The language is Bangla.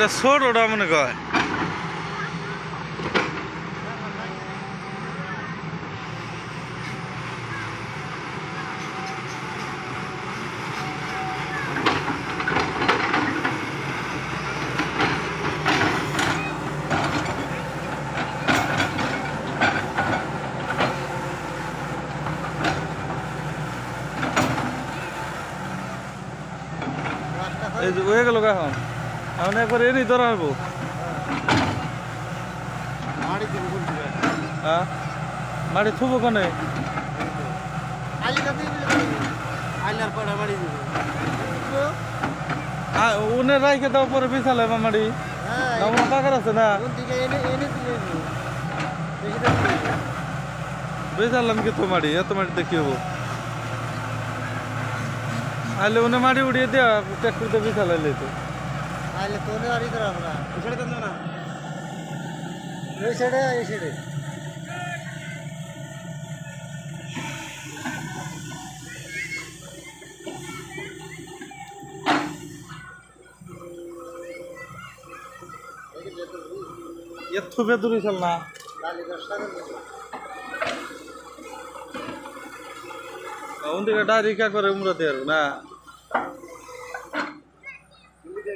এটা ছোট ওটা মনে কয়। গেল এখন এখন একবার এরই ধরা মারি হ্যাঁ? মাটি থুবো কনে? আইলে আইলার পড়া মারি উনে রাইকে দাও পরে বিছালে মাটি হ্যাঁ আমার টাকার আছে না? বিছালাম কি তো মাটি এত মাটি দেখি হব? আইলে উনে মাটি উড়িয়ে দেওয়া ট্যাক্টর দিয়ে বিছালাইলে তো। ಅಲ್ಲಿ ತೋನೆ ಆಡಿದ್ರ ಅವರ ಈ ಸೈಡ್ ತಂದನ ಈ ಸೈಡ್ ಈ ಸೈಡ್ ಎತ್ತು ಬೆದುರು ಸಲ್ಲ ಅವನಿಗೆ ಡಾರಿ ಹಾಕೋರು ಮುರತೆ ಅವ್ರು ನಾ